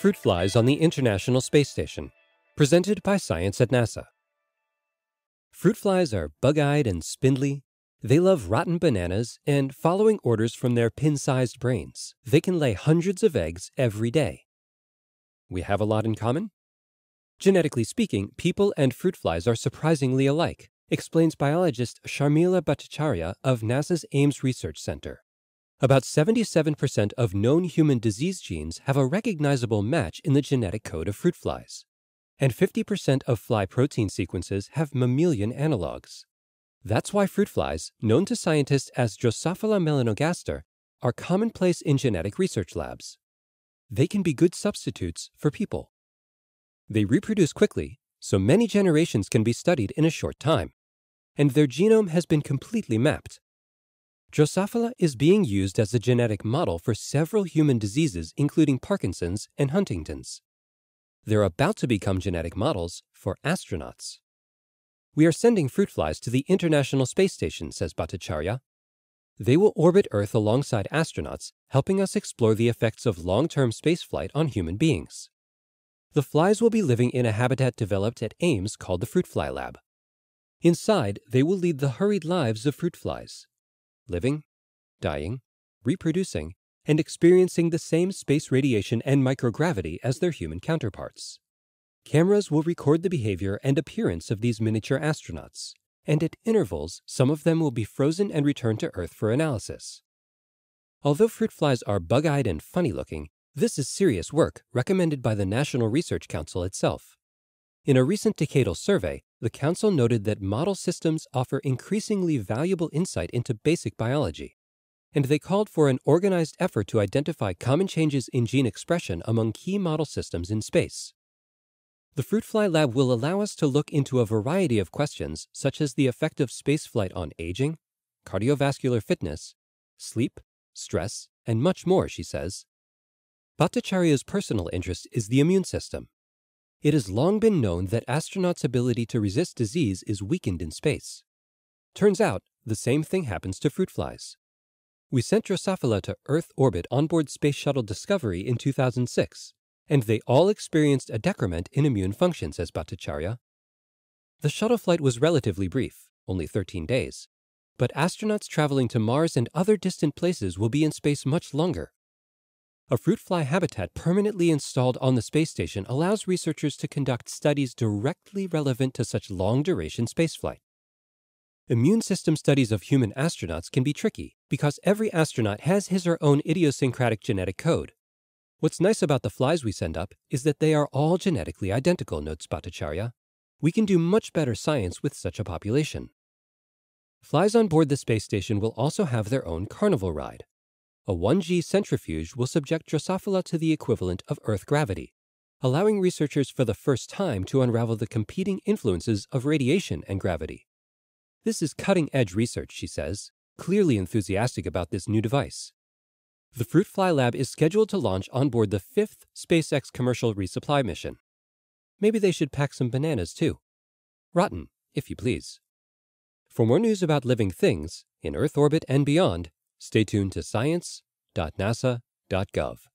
Fruit flies on the International Space Station. Presented by Science at NASA. Fruit flies are bug eyed and spindly. They love rotten bananas, and following orders from their pin sized brains, they can lay hundreds of eggs every day. We have a lot in common? Genetically speaking, people and fruit flies are surprisingly alike, explains biologist Sharmila Bhattacharya of NASA's Ames Research Center. About 77% of known human disease genes have a recognizable match in the genetic code of fruit flies, and 50% of fly protein sequences have mammalian analogs. That's why fruit flies, known to scientists as Drosophila melanogaster, are commonplace in genetic research labs. They can be good substitutes for people. They reproduce quickly, so many generations can be studied in a short time, and their genome has been completely mapped Drosophila is being used as a genetic model for several human diseases, including Parkinson's and Huntington's. They're about to become genetic models for astronauts. We are sending fruit flies to the International Space Station, says Bhattacharya. They will orbit Earth alongside astronauts, helping us explore the effects of long term spaceflight on human beings. The flies will be living in a habitat developed at Ames called the Fruit Fly Lab. Inside, they will lead the hurried lives of fruit flies, living, dying, reproducing, and experiencing the same space radiation and microgravity as their human counterparts. Cameras will record the behavior and appearance of these miniature astronauts, and at intervals, some of them will be frozen and returned to Earth for analysis. Although fruit flies are bug eyed and funny looking, this is serious work recommended by the National Research Council itself. In a recent decadal survey, the Council noted that model systems offer increasingly valuable insight into basic biology, and they called for an organized effort to identify common changes in gene expression among key model systems in space. The Fruit Fly Lab will allow us to look into a variety of questions such as the effect of spaceflight on aging, cardiovascular fitness, sleep, stress, and much more, she says. Bhattacharya's personal interest is the immune system, it has long been known that astronauts' ability to resist disease is weakened in space. Turns out, the same thing happens to fruit flies. We sent Drosophila to Earth orbit onboard Space Shuttle Discovery in 2006, and they all experienced a decrement in immune function, says Bhattacharya. The shuttle flight was relatively brief, only 13 days, but astronauts traveling to Mars and other distant places will be in space much longer, a fruit fly habitat permanently installed on the space station allows researchers to conduct studies directly relevant to such long duration spaceflight. Immune system studies of human astronauts can be tricky because every astronaut has his or her own idiosyncratic genetic code. What's nice about the flies we send up is that they are all genetically identical, notes Bhattacharya. We can do much better science with such a population. Flies on board the space station will also have their own carnival ride. A 1G centrifuge will subject Drosophila to the equivalent of Earth gravity, allowing researchers for the first time to unravel the competing influences of radiation and gravity. This is cutting edge research, she says, clearly enthusiastic about this new device. The Fruit Fly Lab is scheduled to launch on board the fifth SpaceX commercial resupply mission. Maybe they should pack some bananas too. Rotten, if you please. For more news about living things, in Earth orbit and beyond, Stay tuned to science.nasa.gov.